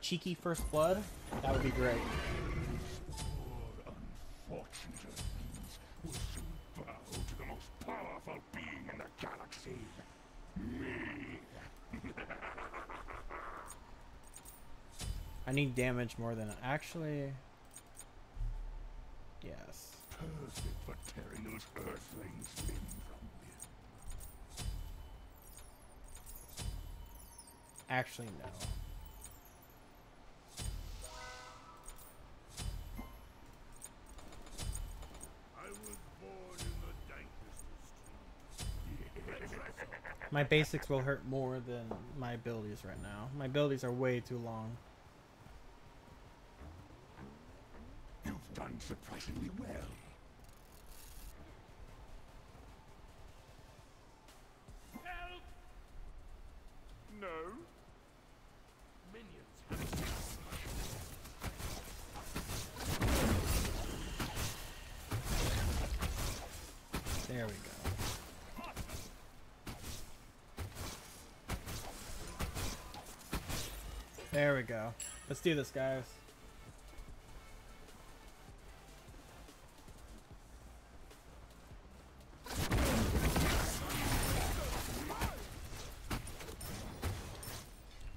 cheeky first blood, that would be great. I need damage more than actually. Yes. Perfect for tearing those earthlings from. Actually, no. My basics will hurt more than my abilities right now. My abilities are way too long. You've done surprisingly well. There we go. Let's do this, guys.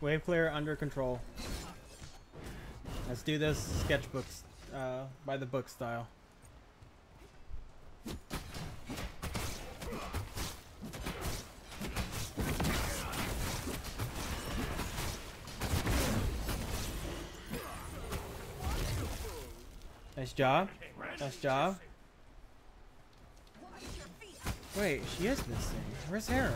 Wave clear under control. Let's do this sketchbooks uh, by the book style. Nice job. Nice job. Wait, she is missing. Where's Hera?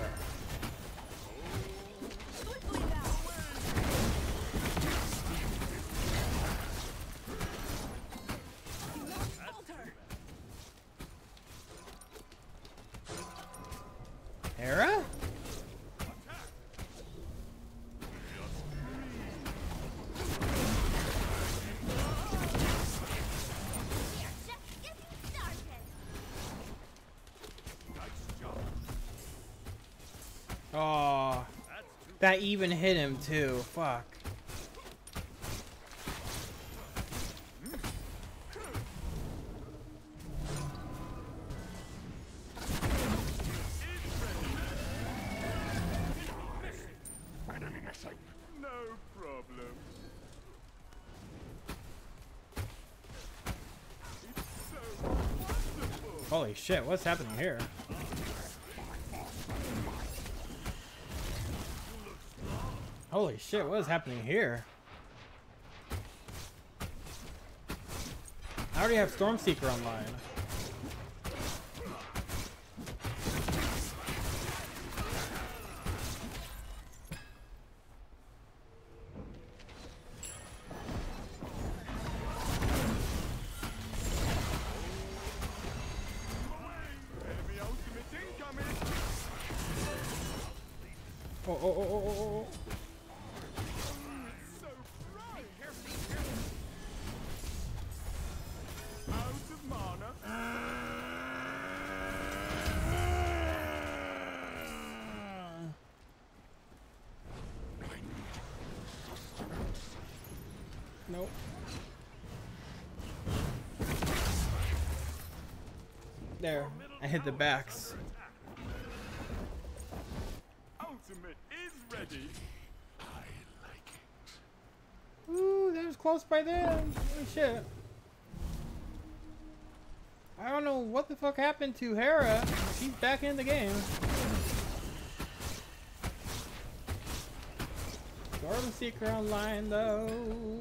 That even hit him too. Fuck. Holy shit, what's happening here? Shit, what is happening here? I already have Stormseeker online. Nope. There, I hit the backs. Ultimate is ready. I like it. Ooh, that was close by then. Holy shit. I don't know what the fuck happened to Hera. She's back in the game. Garden Seeker online though,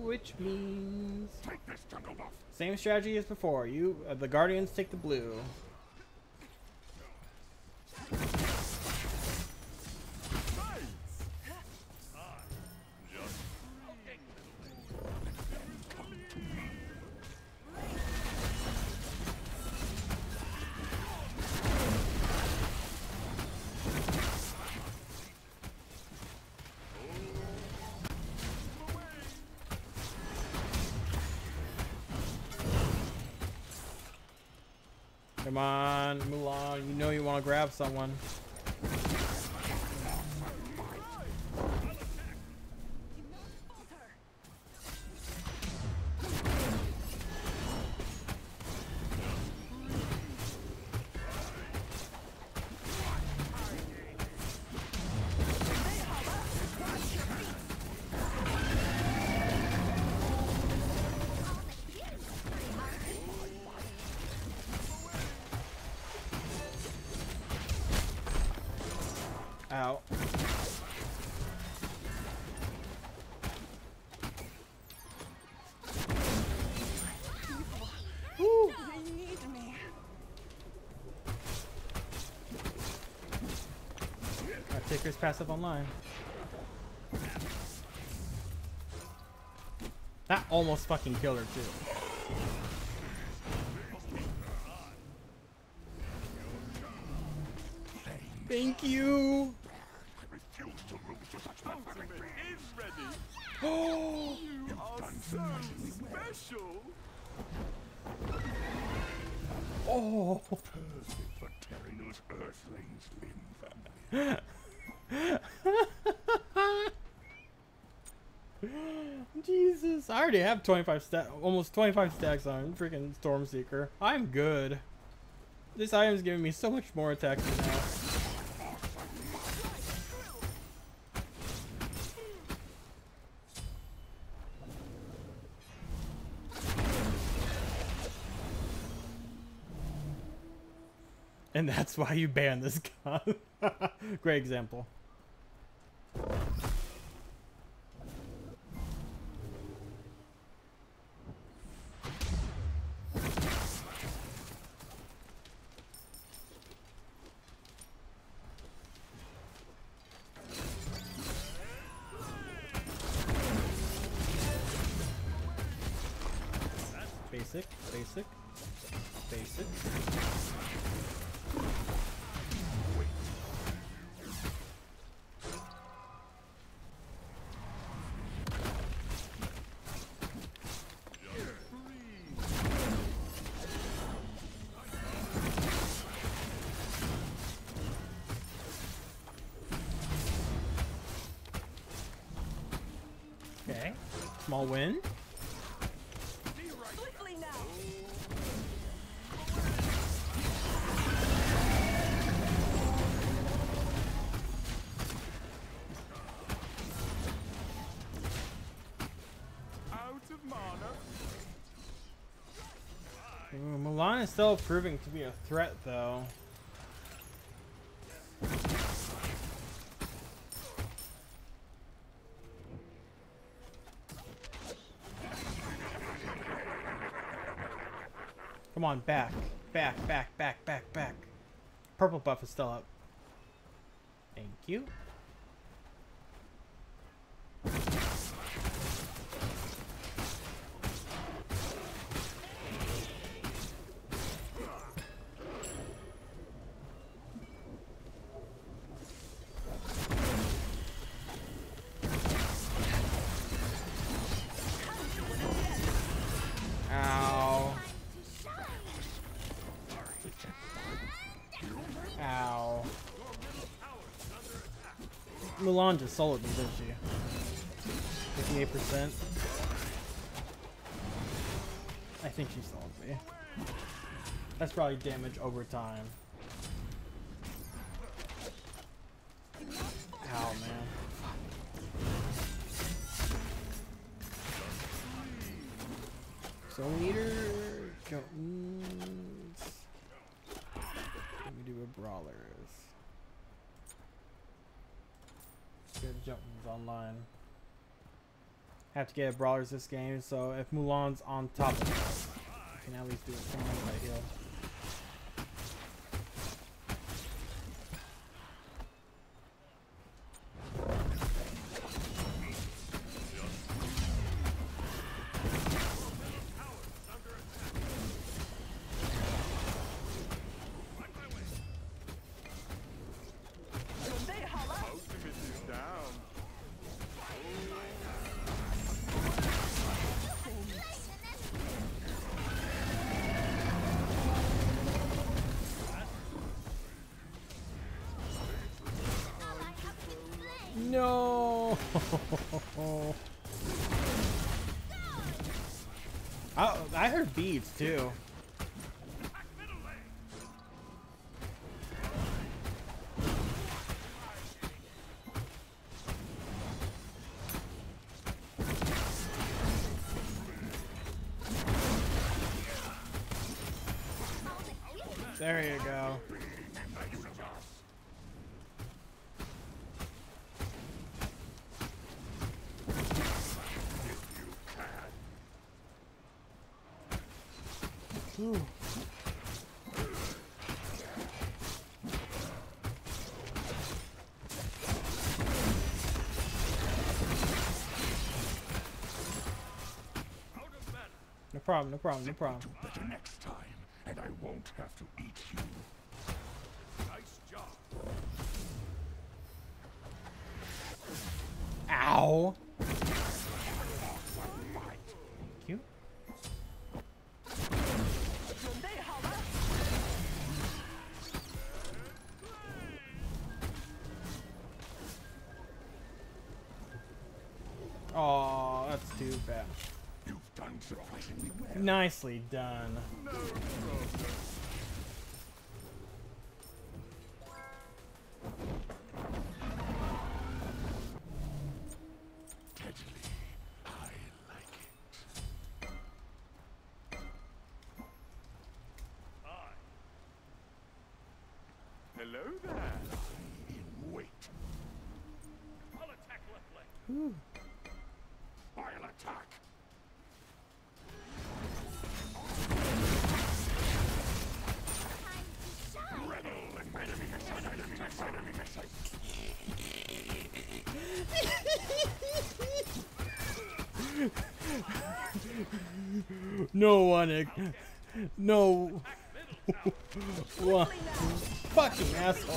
which means Take this jungle buff. same strategy as before. You, uh, the Guardians take the blue. Come on, Mulan. You know you want to grab someone. Ow. Woo! They need me. Our Ticker's passive online. That almost fucking killed her too. Thank you. I refuse to lose to such pathetic beings. is ready. Oh, You are so special. oh. Perfect for tearing those earthlings limb. Jesus, I already have 25 stat, almost 25 stacks on freaking Stormseeker. I'm good. This item's giving me so much more attacks. And that's why you ban this gun. Great example. Small win. Mulan is still proving to be a threat, though. On, back. Back, back, back, back, back. Purple buff is still up. Thank you. Mulan just soloed me, didn't she? 58%. I think she soloed me. That's probably damage over time. Ow, man. Soul Eater, Jotunn's. Let me do a Brawlers. Get Jotunn's online. Have to get a Brawlers this game, so if Mulan's on top of we can at least do it from right heal. No. oh, I heard beats too. There you go. Ooh. No problem, no problem, no problem. Do better next time, and I won't have to eat you. Nice job. Ow! Oh, that's too bad. You've done surprisingly well. Nicely done. No. Deadly. I like it. Hello there. In wait. I'll attack left leg. No one. No. One. Fucking asshole.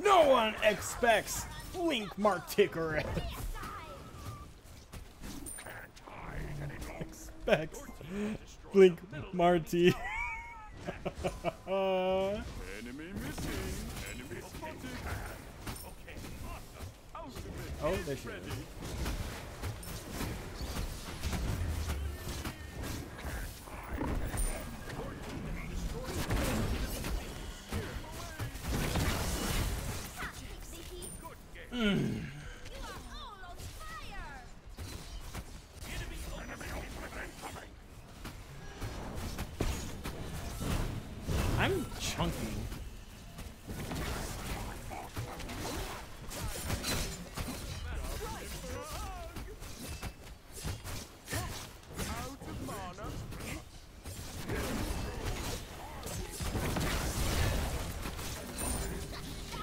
No one expects Link Martichoras. Expects Blink Marty. Enemy missing. Enemy spotted. Okay, oh, there she is.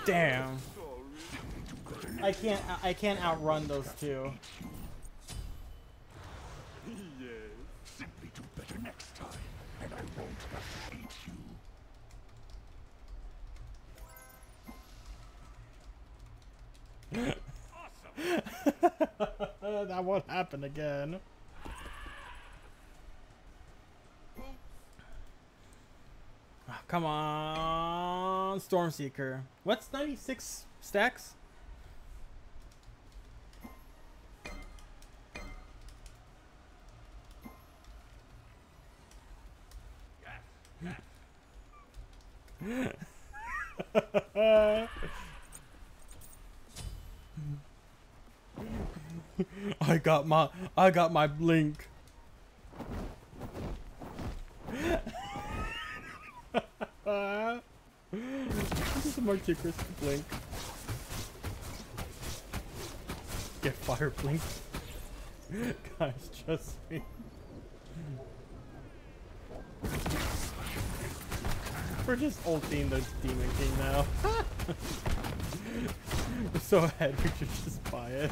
Damn. I can't. I can't outrun those two. yes. Simply do better next time, and I won't have you. that won't happen again. Ah, Come on, Stormseeker. What's 96 stacks? I got my I got my blink. Is a Martichoras blink. Get fire blink. Guys, trust me. We're just ulting the Demon King now. We're so ahead, we should just buy it.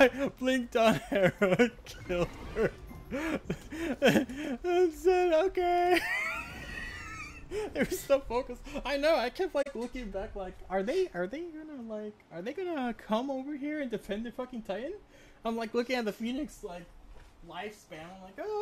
I blinked on and killed her. said, okay. they were so focused. I know. I kept like looking back, like, are they, are they gonna like, are they gonna come over here and defend the fucking Titan? I'm like looking at the Phoenix like lifespan. I'm like, oh,